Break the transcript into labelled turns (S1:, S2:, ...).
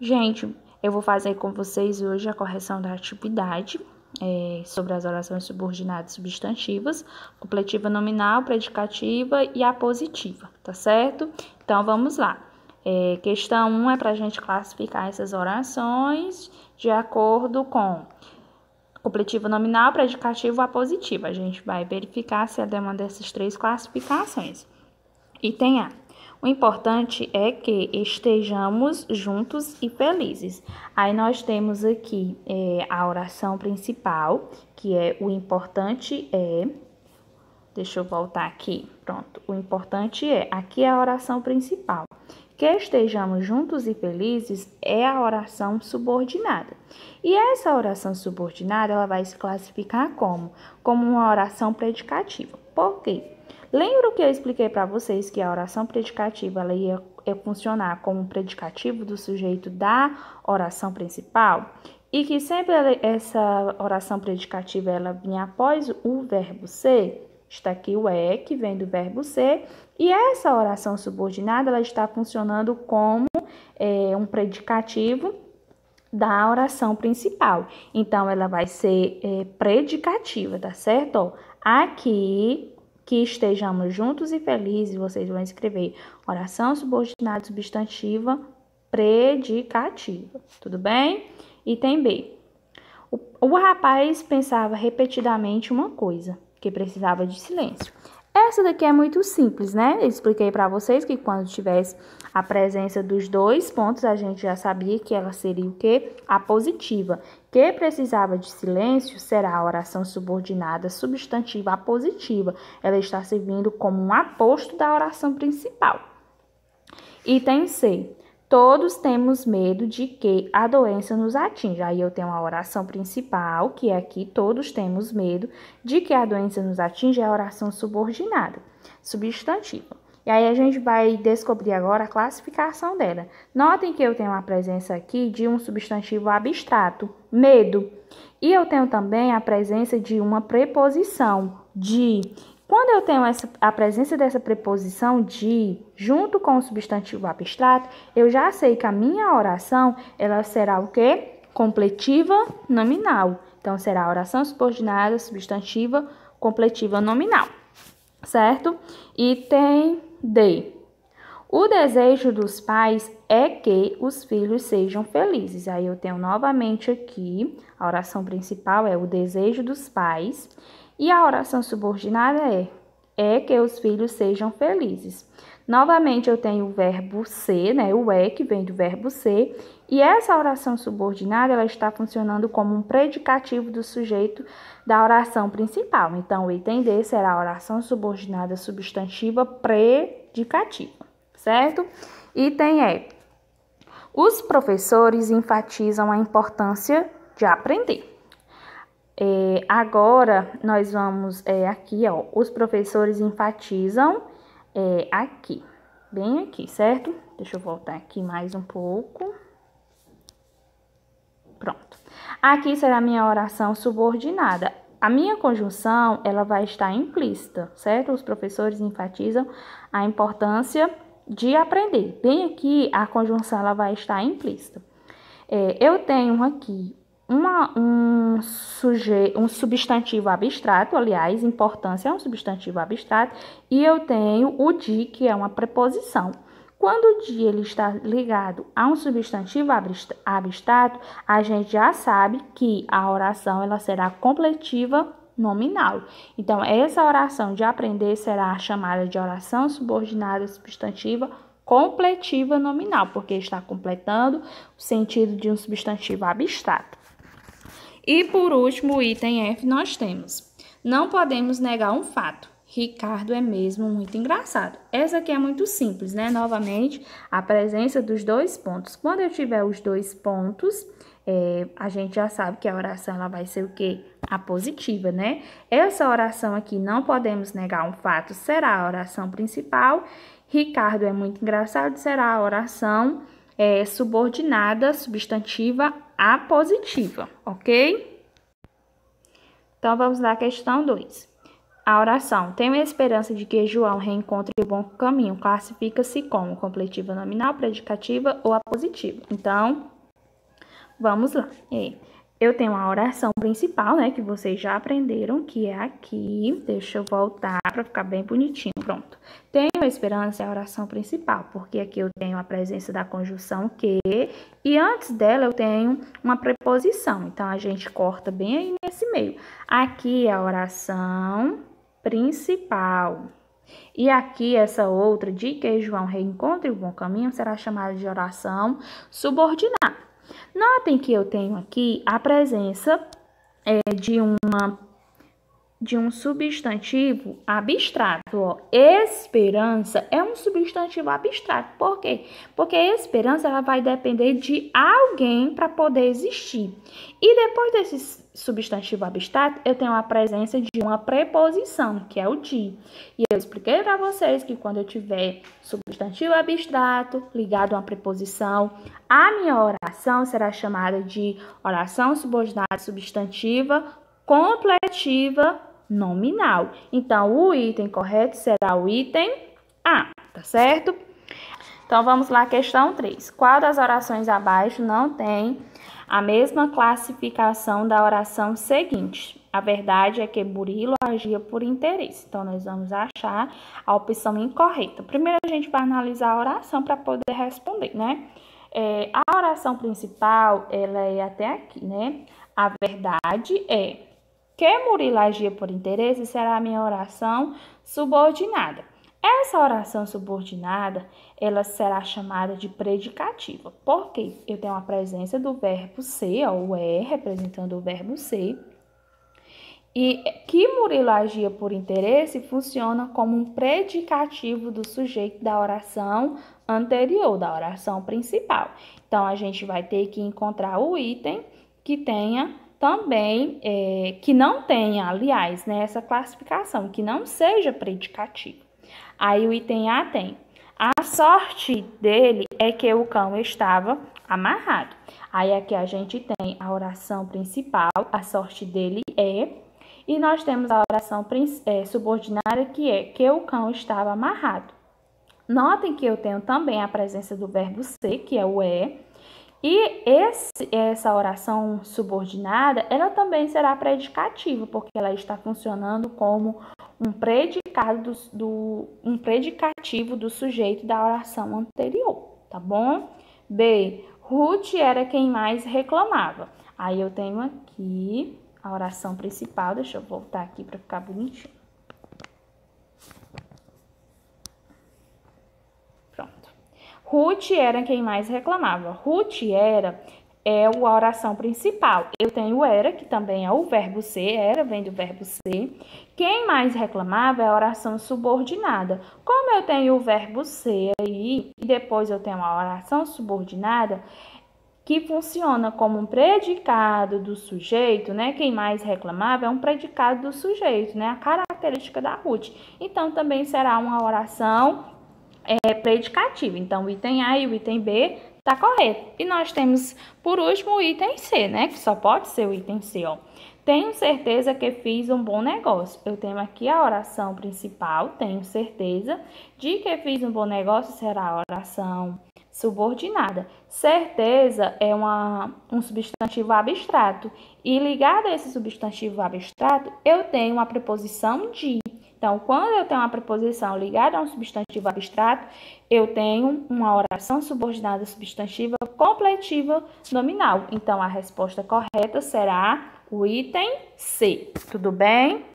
S1: Gente, eu vou fazer com vocês hoje a correção da atividade é, sobre as orações subordinadas substantivas, completiva nominal, predicativa e apositiva, tá certo? Então, vamos lá. É, questão 1 é para a gente classificar essas orações de acordo com completiva nominal, predicativo apositiva. A gente vai verificar se é uma dessas três classificações. Item A. O importante é que estejamos juntos e felizes. Aí nós temos aqui é, a oração principal, que é o importante é. Deixa eu voltar aqui. Pronto. O importante é. Aqui é a oração principal. Que estejamos juntos e felizes é a oração subordinada. E essa oração subordinada ela vai se classificar como? Como uma oração predicativa. Por quê? Lembra que eu expliquei para vocês que a oração predicativa ela ia, ia funcionar como um predicativo do sujeito da oração principal? E que sempre essa oração predicativa ela vinha após o verbo ser? Está aqui o é, que vem do verbo ser, e essa oração subordinada ela está funcionando como é, um predicativo da oração principal. Então, ela vai ser é, predicativa, tá certo? Aqui que estejamos juntos e felizes, vocês vão escrever oração subordinada substantiva predicativa, tudo bem? Item B. O, o rapaz pensava repetidamente uma coisa, que precisava de silêncio. Essa daqui é muito simples, né? Eu expliquei para vocês que quando tivesse a presença dos dois pontos, a gente já sabia que ela seria o quê? A positiva. Que precisava de silêncio será a oração subordinada substantiva a positiva. Ela está servindo como um aposto da oração principal. Item C. Todos temos medo de que a doença nos atinja. Aí eu tenho a oração principal, que é aqui, todos temos medo de que a doença nos atinja, é a oração subordinada, substantiva. E aí a gente vai descobrir agora a classificação dela. Notem que eu tenho a presença aqui de um substantivo abstrato, medo. E eu tenho também a presença de uma preposição, de. Quando eu tenho essa, a presença dessa preposição de junto com o substantivo abstrato, eu já sei que a minha oração ela será o quê? Completiva nominal. Então, será oração subordinada substantiva completiva nominal, certo? Item D. O desejo dos pais é que os filhos sejam felizes. Aí eu tenho novamente aqui, a oração principal é o desejo dos pais e a oração subordinada é: é que os filhos sejam felizes. Novamente, eu tenho o verbo ser, né? O é que vem do verbo ser, e essa oração subordinada ela está funcionando como um predicativo do sujeito da oração principal. Então, o item D será a oração subordinada substantiva predicativa, certo? Item E. Os professores enfatizam a importância de aprender. É, agora, nós vamos é, aqui, ó, os professores enfatizam é, aqui, bem aqui, certo? Deixa eu voltar aqui mais um pouco. Pronto. Aqui será a minha oração subordinada. A minha conjunção, ela vai estar implícita, certo? Os professores enfatizam a importância de aprender. Bem aqui, a conjunção, ela vai estar implícita. É, eu tenho aqui uma, um, suje, um substantivo abstrato, aliás, importância é um substantivo abstrato, e eu tenho o de, que é uma preposição. Quando o de ele está ligado a um substantivo abstrato, a gente já sabe que a oração ela será completiva nominal. Então, essa oração de aprender será chamada de oração subordinada substantiva completiva nominal, porque está completando o sentido de um substantivo abstrato. E por último, o item F nós temos: não podemos negar um fato. Ricardo é mesmo muito engraçado. Essa aqui é muito simples, né? Novamente, a presença dos dois pontos. Quando eu tiver os dois pontos, é, a gente já sabe que a oração ela vai ser o quê? A positiva, né? Essa oração aqui, não podemos negar um fato, será a oração principal. Ricardo é muito engraçado, será a oração é, subordinada, substantiva a positiva, ok? Então, vamos lá questão 2. a oração tenho esperança de que João reencontre o bom caminho. Classifica-se como completiva nominal, predicativa ou apositiva. Então, vamos lá. Eu tenho a oração principal, né, que vocês já aprenderam, que é aqui. Deixa eu voltar para ficar bem bonitinho. Pronto. Tenho a esperança é a oração principal, porque aqui eu tenho a presença da conjunção que e antes dela eu tenho uma preposição. Então a gente corta bem aí nesse meio. Aqui é a oração principal. E aqui essa outra de que João reencontre o bom caminho será chamada de oração subordinada. Notem que eu tenho aqui a presença é, de uma de um substantivo abstrato. Ó. Esperança é um substantivo abstrato. Por quê? Porque esperança ela vai depender de alguém para poder existir. E depois desse substantivo abstrato, eu tenho a presença de uma preposição, que é o de. E eu expliquei para vocês que quando eu tiver substantivo abstrato ligado a uma preposição, a minha oração será chamada de oração subordinada substantiva completiva nominal. Então, o item correto será o item A, tá certo? Então, vamos lá, questão 3. Qual das orações abaixo não tem a mesma classificação da oração seguinte? A verdade é que Burilo agia por interesse. Então, nós vamos achar a opção incorreta. Primeiro, a gente vai analisar a oração para poder responder, né? É, a oração principal, ela é até aqui, né? A verdade é que Murilo agia por interesse será a minha oração subordinada. Essa oração subordinada, ela será chamada de predicativa. Por quê? Eu tenho a presença do verbo ser, ou é, representando o verbo ser. E que Murilo agia por interesse funciona como um predicativo do sujeito da oração anterior, da oração principal. Então, a gente vai ter que encontrar o item que tenha também é, que não tenha, aliás, nessa né, classificação, que não seja predicativo. Aí o item A tem. A sorte dele é que o cão estava amarrado. Aí aqui a gente tem a oração principal, a sorte dele é. E nós temos a oração é, subordinada que é que o cão estava amarrado. Notem que eu tenho também a presença do verbo ser, que é o é, e esse, essa oração subordinada, ela também será predicativa, porque ela está funcionando como um predicado do, do, um predicativo do sujeito da oração anterior, tá bom? B. Ruth era quem mais reclamava. Aí eu tenho aqui a oração principal, deixa eu voltar aqui para ficar bonitinho. Ruth era quem mais reclamava. Ruth era é a oração principal. Eu tenho era, que também é o verbo ser, era vem do verbo ser. Quem mais reclamava é a oração subordinada. Como eu tenho o verbo ser aí, e depois eu tenho a oração subordinada, que funciona como um predicado do sujeito, né? Quem mais reclamava é um predicado do sujeito, né? A característica da Ruth. Então, também será uma oração é, predicativo. Então, o item A e o item B está correto. E nós temos, por último, o item C, né? Que só pode ser o item C, ó. Tenho certeza que fiz um bom negócio. Eu tenho aqui a oração principal, tenho certeza de que fiz um bom negócio será a oração subordinada. Certeza é uma, um substantivo abstrato. E ligado a esse substantivo abstrato, eu tenho uma preposição de. Então, quando eu tenho uma preposição ligada a um substantivo abstrato, eu tenho uma oração subordinada substantiva completiva nominal. Então, a resposta correta será o item C. Tudo bem?